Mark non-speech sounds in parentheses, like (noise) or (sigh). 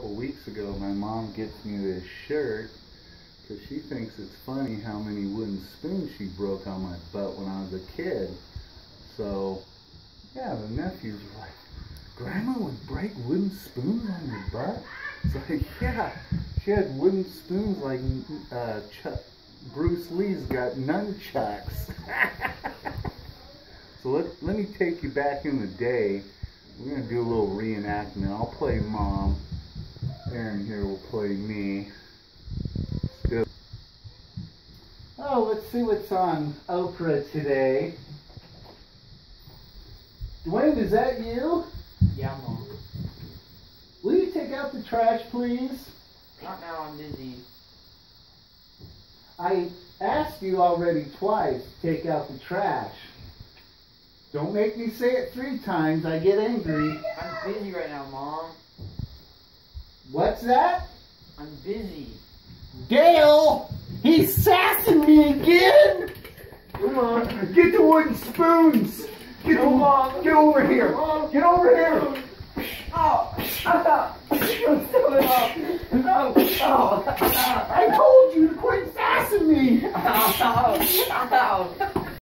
couple weeks ago, my mom gets me this shirt because she thinks it's funny how many wooden spoons she broke on my butt when I was a kid. So, yeah, the nephews were like, Grandma would break wooden spoons on your butt? It's like, (laughs) yeah, she had wooden spoons like uh, Chuck, Bruce Lee's got nunchucks. (laughs) so let, let me take you back in the day. We're going to do a little reenactment. I'll play mom. Aaron here will play me. Oh, let's see what's on Oprah today. Dwayne, is that you? Yeah, Mom. Will you take out the trash, please? Not now, I'm busy. I asked you already twice to take out the trash. Don't make me say it three times, I get angry. I'm busy right now, Mom. What's that? I'm busy. Dale! He's sassing me again! Come on. Get the wooden spoons! Get, No, the, Mom. get over here! Mom. Get over here! Oh! I'm still up. No! Oh! I told you to quit sassing me! Oh! oh, oh.